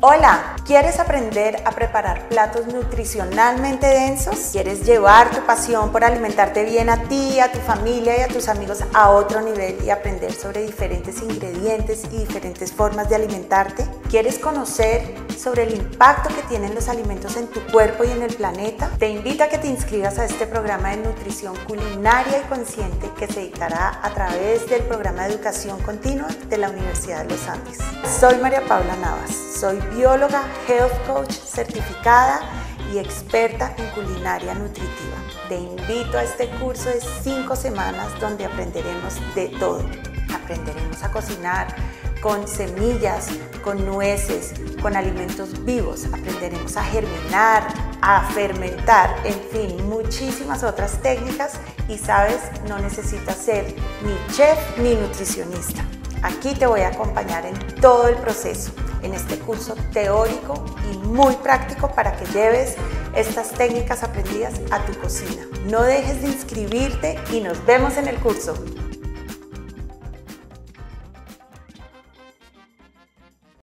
Hola, ¿quieres aprender a preparar platos nutricionalmente densos? ¿Quieres llevar tu pasión por alimentarte bien a ti, a tu familia y a tus amigos a otro nivel y aprender sobre diferentes ingredientes y diferentes formas de alimentarte? ¿Quieres conocer sobre el impacto que tienen los alimentos en tu cuerpo y en el planeta? Te invito a que te inscribas a este programa de nutrición culinaria y consciente que se dictará a través del programa de educación continua de la Universidad de los Andes. Soy María Paula Navas, soy bióloga, health coach certificada y experta en culinaria nutritiva. Te invito a este curso de cinco semanas donde aprenderemos de todo. Aprenderemos a cocinar con semillas, con nueces, con alimentos vivos. Aprenderemos a germinar, a fermentar, en fin, muchísimas otras técnicas y sabes, no necesitas ser ni chef ni nutricionista. Aquí te voy a acompañar en todo el proceso, en este curso teórico y muy práctico para que lleves estas técnicas aprendidas a tu cocina. No dejes de inscribirte y nos vemos en el curso.